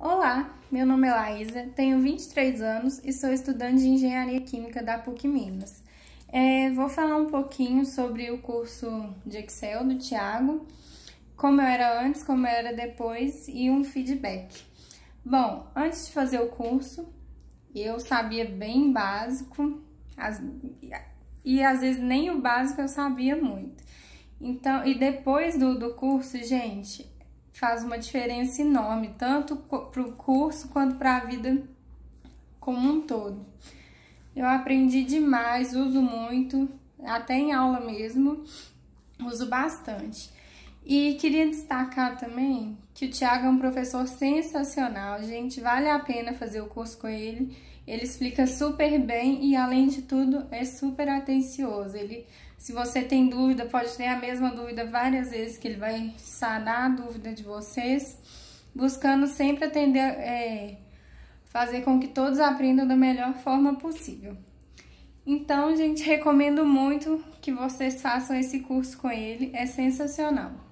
Olá, meu nome é Laísa, tenho 23 anos e sou estudante de Engenharia Química da PUC Minas. É, vou falar um pouquinho sobre o curso de Excel do Tiago, como eu era antes, como eu era depois e um feedback. Bom, antes de fazer o curso, eu sabia bem básico as, e às vezes nem o básico eu sabia muito. Então, e depois do, do curso, gente, faz uma diferença enorme, tanto para o curso quanto para a vida como um todo. Eu aprendi demais, uso muito, até em aula mesmo, uso bastante. E queria destacar também que o Thiago é um professor sensacional, gente, vale a pena fazer o curso com ele. Ele explica super bem e, além de tudo, é super atencioso. Ele, se você tem dúvida, pode ter a mesma dúvida várias vezes, que ele vai sanar a dúvida de vocês, buscando sempre atender, é, fazer com que todos aprendam da melhor forma possível. Então, gente, recomendo muito que vocês façam esse curso com ele, é sensacional.